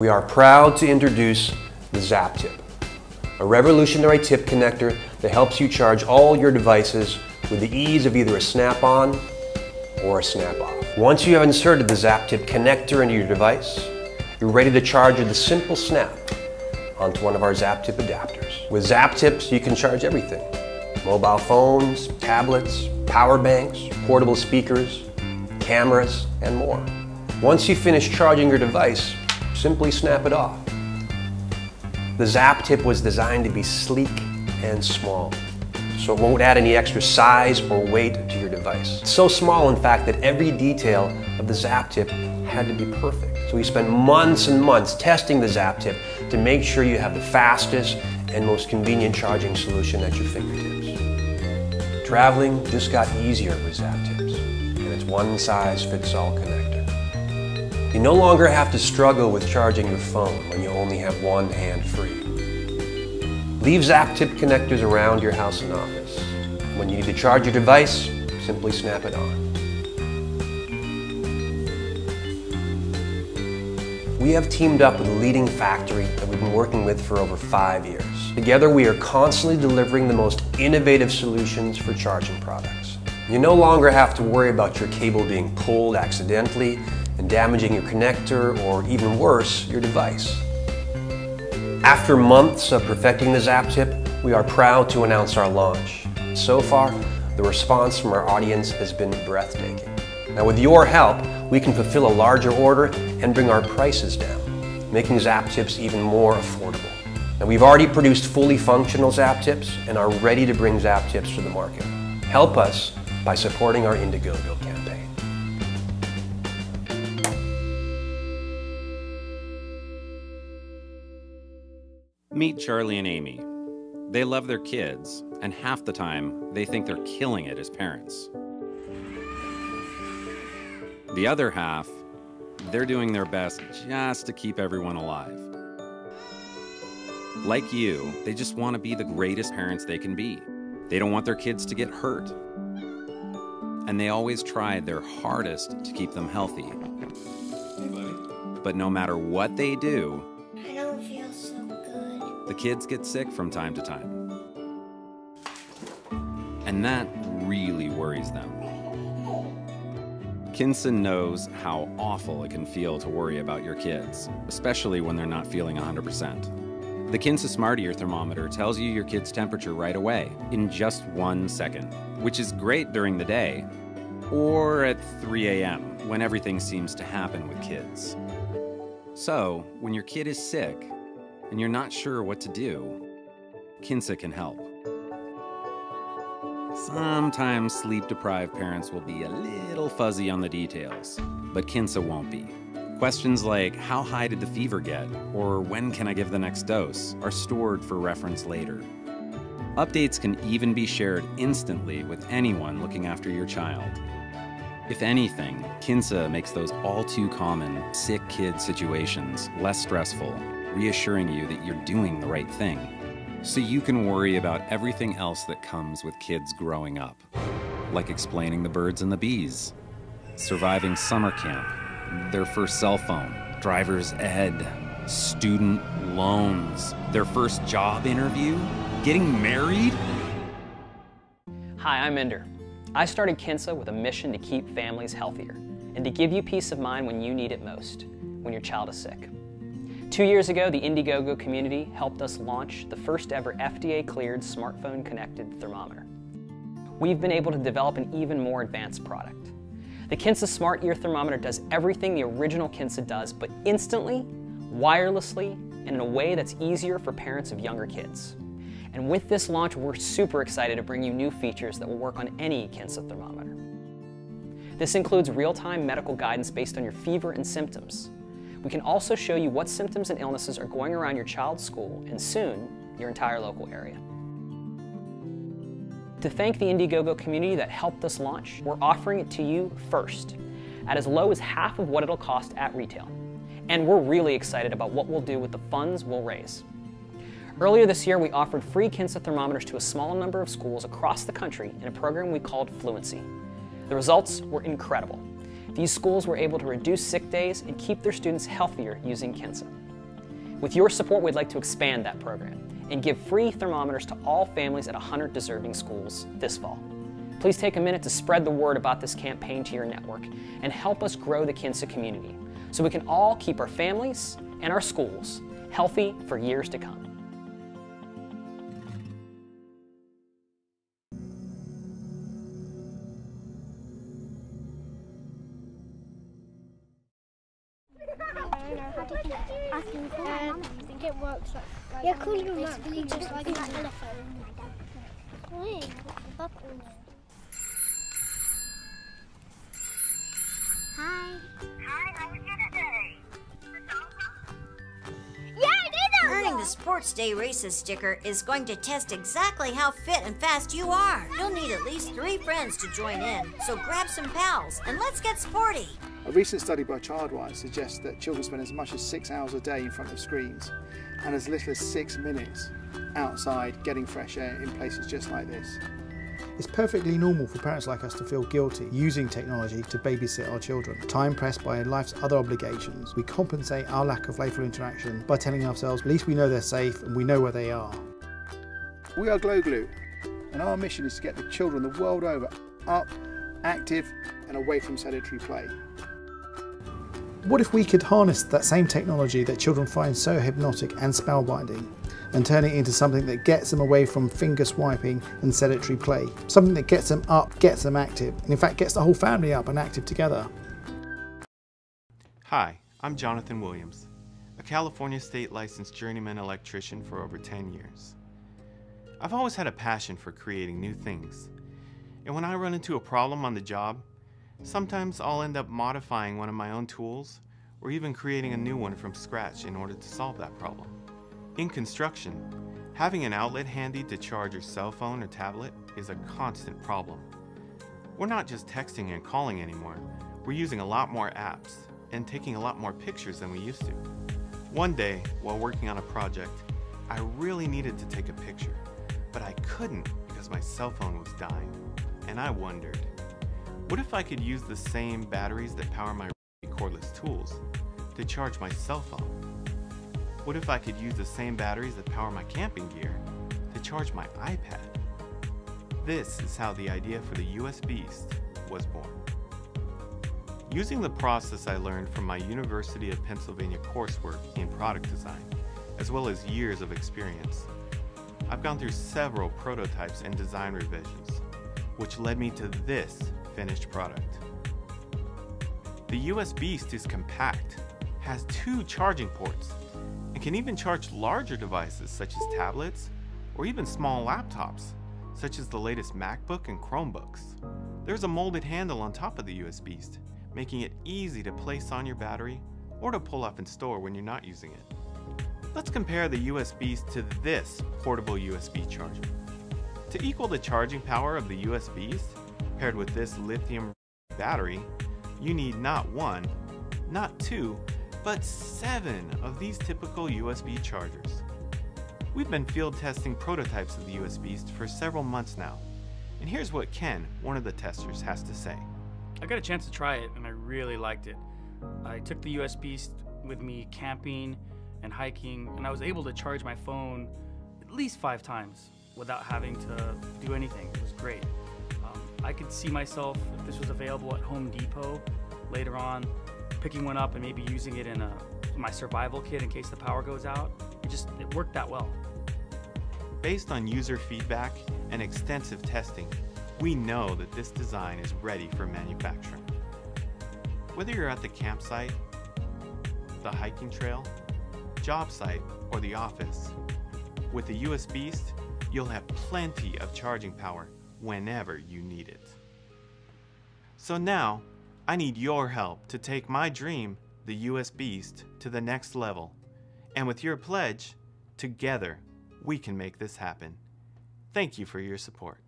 We are proud to introduce the Zap Tip, a revolutionary tip connector that helps you charge all your devices with the ease of either a snap-on or a snap-off. Once you have inserted the Zap Tip connector into your device, you're ready to charge with a simple snap onto one of our Zap Tip adapters. With Zap Tips, you can charge everything. Mobile phones, tablets, power banks, portable speakers, cameras, and more. Once you finish charging your device, simply snap it off. The Zap Tip was designed to be sleek and small, so it won't add any extra size or weight to your device. It's so small, in fact, that every detail of the Zap Tip had to be perfect. So we spent months and months testing the Zap Tip to make sure you have the fastest and most convenient charging solution at your fingertips. Traveling just got easier with Zap Tips, and it's one size fits all connector. You no longer have to struggle with charging your phone when you only have one hand free. Leave Zap Tip connectors around your house and office. When you need to charge your device, simply snap it on. We have teamed up with a leading factory that we've been working with for over five years. Together, we are constantly delivering the most innovative solutions for charging products. You no longer have to worry about your cable being pulled accidentally and damaging your connector or even worse, your device. After months of perfecting the Zap Tip, we are proud to announce our launch. So far, the response from our audience has been breathtaking. Now with your help, we can fulfill a larger order and bring our prices down, making Zap Tips even more affordable. Now we've already produced fully functional Zap Tips and are ready to bring Zap Tips to the market. Help us by supporting our Indiegogo campaign. Meet Charlie and Amy. They love their kids, and half the time, they think they're killing it as parents. The other half, they're doing their best just to keep everyone alive. Like you, they just want to be the greatest parents they can be. They don't want their kids to get hurt. And they always try their hardest to keep them healthy. Hey, But no matter what they do, the kids get sick from time to time. And that really worries them. Kinsa knows how awful it can feel to worry about your kids, especially when they're not feeling 100%. The Kinsa Smart Ear thermometer tells you your kid's temperature right away, in just one second, which is great during the day, or at 3 a.m., when everything seems to happen with kids. So, when your kid is sick and you're not sure what to do, Kinsa can help. Sometimes sleep deprived parents will be a little fuzzy on the details, but Kinsa won't be. Questions like how high did the fever get or when can I give the next dose are stored for reference later. Updates can even be shared instantly with anyone looking after your child. If anything, Kinsa makes those all too common sick kid situations less stressful, reassuring you that you're doing the right thing so you can worry about everything else that comes with kids growing up, like explaining the birds and the bees, surviving summer camp, their first cell phone, driver's ed, student loans, their first job interview, getting married. Hi, I'm Inder. I started Kinsa with a mission to keep families healthier and to give you peace of mind when you need it most, when your child is sick. Two years ago, the Indiegogo community helped us launch the first ever FDA cleared smartphone connected thermometer. We've been able to develop an even more advanced product. The Kinsa Smart Ear Thermometer does everything the original Kinsa does, but instantly, wirelessly, and in a way that's easier for parents of younger kids. And with this launch, we're super excited to bring you new features that will work on any Kinsa thermometer. This includes real-time medical guidance based on your fever and symptoms, we can also show you what symptoms and illnesses are going around your child's school and soon your entire local area. To thank the Indiegogo community that helped us launch, we're offering it to you first at as low as half of what it'll cost at retail. And we're really excited about what we'll do with the funds we'll raise. Earlier this year, we offered free Kinsa thermometers to a small number of schools across the country in a program we called Fluency. The results were incredible. These schools were able to reduce sick days and keep their students healthier using Kinsa. With your support, we'd like to expand that program and give free thermometers to all families at 100 deserving schools this fall. Please take a minute to spread the word about this campaign to your network and help us grow the KINSA community so we can all keep our families and our schools healthy for years to come. I think, um, I think it works like, like yeah, cool. Basically, just like a telephone. Wait, buttons. Hi. Hi, how was your day? Yeah, I did Earning the Sports Day Races sticker is going to test exactly how fit and fast you are. You'll need at least three friends to join in, so grab some pals and let's get sporty. A recent study by Childwise suggests that children spend as much as six hours a day in front of screens and as little as six minutes outside getting fresh air in places just like this. It's perfectly normal for parents like us to feel guilty using technology to babysit our children. Time pressed by life's other obligations, we compensate our lack of playful interaction by telling ourselves at least we know they're safe and we know where they are. We are Glow Glue, and our mission is to get the children the world over up, active, and away from sedentary play. What if we could harness that same technology that children find so hypnotic and spellbinding and turn it into something that gets them away from finger swiping and sedentary play? Something that gets them up, gets them active, and in fact gets the whole family up and active together. Hi, I'm Jonathan Williams, a California state licensed journeyman electrician for over 10 years. I've always had a passion for creating new things, and when I run into a problem on the job, sometimes I'll end up modifying one of my own tools or even creating a new one from scratch in order to solve that problem. In construction, having an outlet handy to charge your cell phone or tablet is a constant problem. We're not just texting and calling anymore, we're using a lot more apps and taking a lot more pictures than we used to. One day, while working on a project, I really needed to take a picture, but I couldn't because my cell phone was dying. And I wondered, what if I could use the same batteries that power my cordless tools to charge my cell phone? What if I could use the same batteries that power my camping gear to charge my iPad? This is how the idea for the US Beast was born. Using the process I learned from my University of Pennsylvania coursework in product design, as well as years of experience, I've gone through several prototypes and design revisions, which led me to this finished product. The US Beast is compact, has two charging ports, and can even charge larger devices such as tablets or even small laptops, such as the latest MacBook and Chromebooks. There's a molded handle on top of the US Beast, making it easy to place on your battery or to pull off and store when you're not using it. Let's compare the US Beast to this portable USB charger. To equal the charging power of the US Beast, paired with this lithium battery, you need not one, not two, but seven of these typical USB chargers. We've been field testing prototypes of the US Beast for several months now, and here's what Ken, one of the testers, has to say. I got a chance to try it and I really liked it. I took the US Beast with me camping and hiking, and I was able to charge my phone at least five times without having to do anything. It was great. I could see myself, if this was available at Home Depot later on, picking one up and maybe using it in a, my survival kit in case the power goes out. It just it worked that well. Based on user feedback and extensive testing, we know that this design is ready for manufacturing. Whether you're at the campsite, the hiking trail, job site, or the office, with the US Beast, you'll have plenty of charging power whenever you need it. So now, I need your help to take my dream, the US Beast, to the next level. And with your pledge, together, we can make this happen. Thank you for your support.